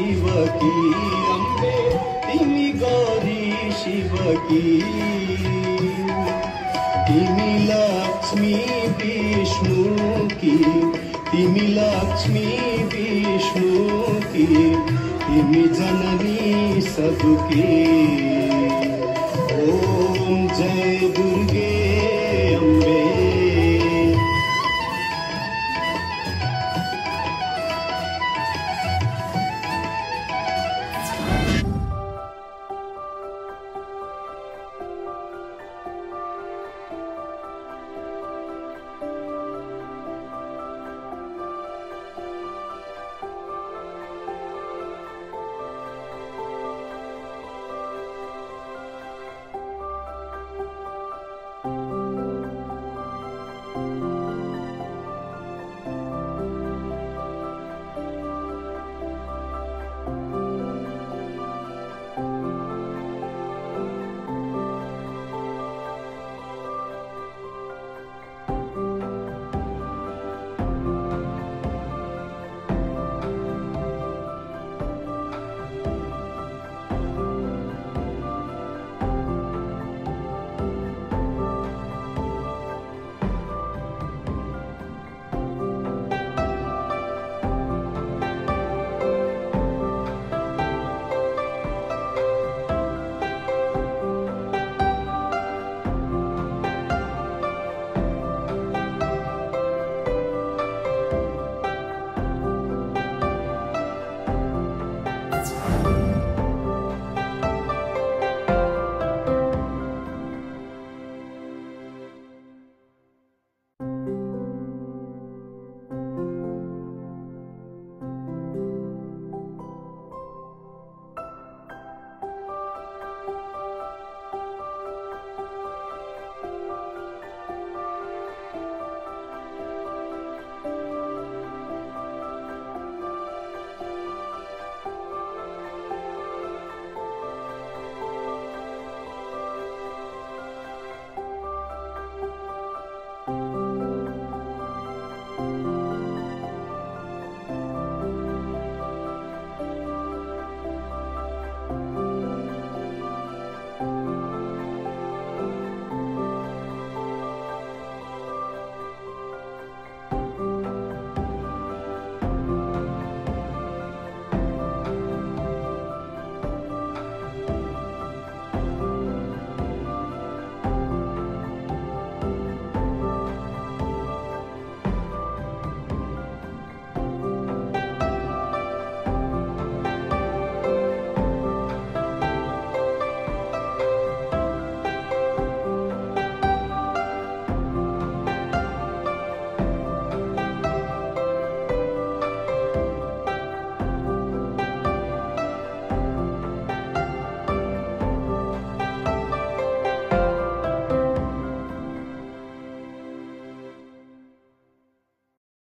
शिव की अम्बे, तिमी गौरी शिव की। तिमी लक्ष्मी विष्णु की, तिमी लक्ष्मी विष्णु की, तिमी जननी सबकी। ओम जय दुर्गे